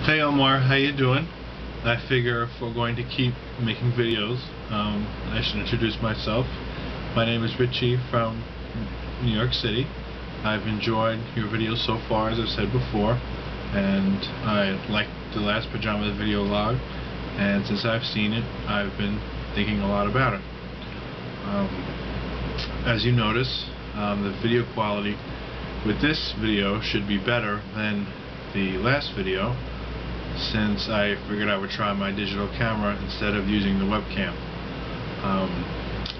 Hey Omar, how you doing? I figure if we're going to keep making videos, um, I should introduce myself. My name is Richie from New York City. I've enjoyed your videos so far, as I've said before, and I liked the last Pajama video log, and since I've seen it, I've been thinking a lot about it. Um, as you notice, um, the video quality with this video should be better than the last video since I figured I would try my digital camera instead of using the webcam. Um,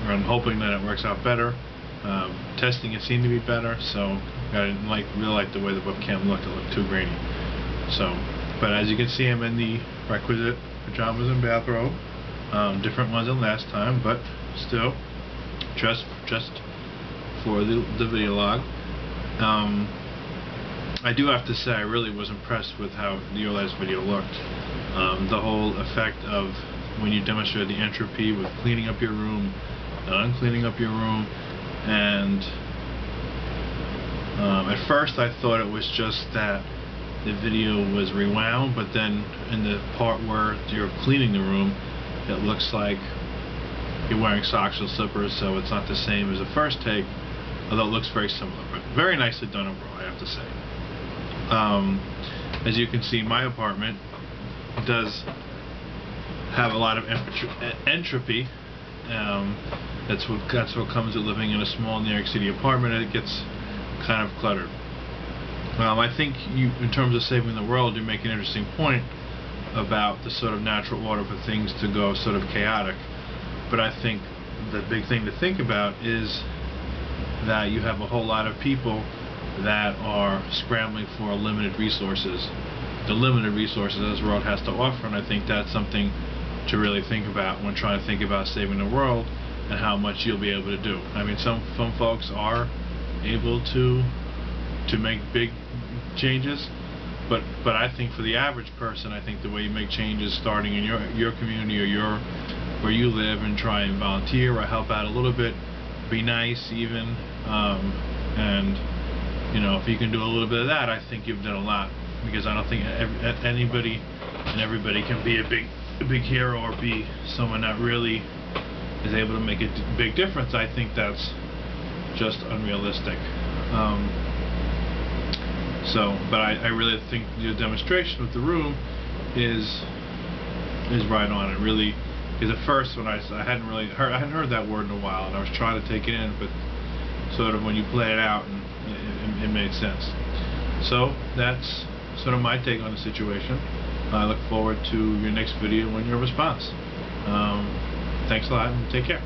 I'm hoping that it works out better. Um, testing it seemed to be better, so I didn't like really like the way the webcam looked. It looked too grainy. So, but as you can see, I'm in the requisite pajamas and bathrobe. Um, different ones than last time, but still, just just for the the video log. Um, I do have to say I really was impressed with how the last video looked. Um, the whole effect of when you demonstrate the entropy with cleaning up your room, uncleaning up your room, and um, at first I thought it was just that the video was rewound, but then in the part where you're cleaning the room, it looks like you're wearing socks or slippers, so it's not the same as the first take, although it looks very similar. But very nicely done overall, I have to say. Um, as you can see, my apartment does have a lot of entropy. Um, that's what that's what comes with living in a small New York City apartment. It gets kind of cluttered. Um, I think you, in terms of saving the world, you make an interesting point about the sort of natural order for things to go sort of chaotic. But I think the big thing to think about is that you have a whole lot of people that are scrambling for limited resources, the limited resources this world has to offer, and I think that's something to really think about when trying to think about saving the world and how much you'll be able to do. I mean, some some folks are able to to make big changes, but but I think for the average person, I think the way you make changes, starting in your your community or your where you live, and try and volunteer or help out a little bit, be nice even, um, and you know, if you can do a little bit of that, I think you've done a lot. Because I don't think anybody and everybody can be a big, a big hero or be someone that really is able to make a big difference. I think that's just unrealistic. Um, so, but I, I really think your demonstration with the room is is right on. It really because at first when I I hadn't really heard I hadn't heard that word in a while, and I was trying to take it in, but sort of when you play it out and it, it, made sense. So that's sort of my take on the situation. I look forward to your next video and your response. Um, thanks a lot and take care.